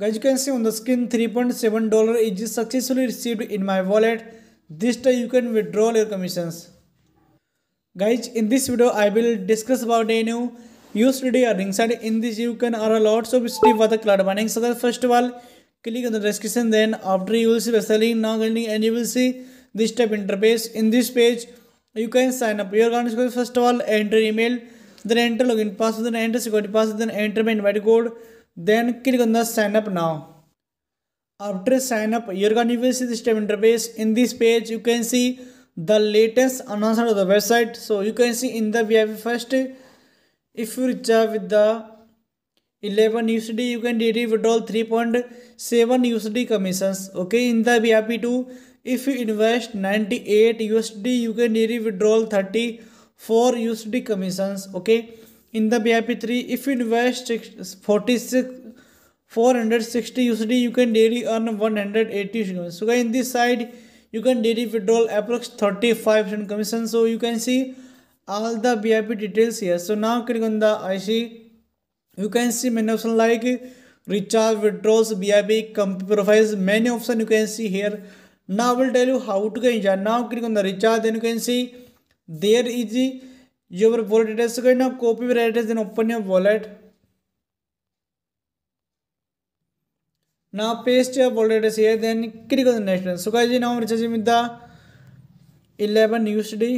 Guys, you can see on the screen 3.7 dollar is successfully received in my wallet. This time you can withdraw your commissions. Guys, in this video I will discuss about a new USD earning site. In this you can earn lots of USD for the cloud mining. So that first of all, click on the description. Then after you will see the selling now and you will see this type interface. In this page, you can sign up. Your account first of all enter email, then enter login password, then enter security password, then enter my invite code then click on the sign up now. After sign up you're type interface in this page you can see the latest announcement of the website. So you can see in the vip first if you recharge with the 11 USD you can directly withdraw 3.7 USD commissions. Okay in the VIP 2 if you invest 98 USD you can directly withdraw 34 USD commissions. Okay in the VIP3 if you invest 46 460 USD you can daily earn 180 so guys in this side you can daily withdraw approx 35 commission. So you can see all the VIP details here. So now click on the IC you can see many options like recharge withdrawals VIP company profiles many options you can see here. Now I will tell you how to get now click on the recharge then you can see there is your wallet address so now copy your address then open your wallet now paste your wallet address here then click on the next one so guys now i'm recharging with the 11 usd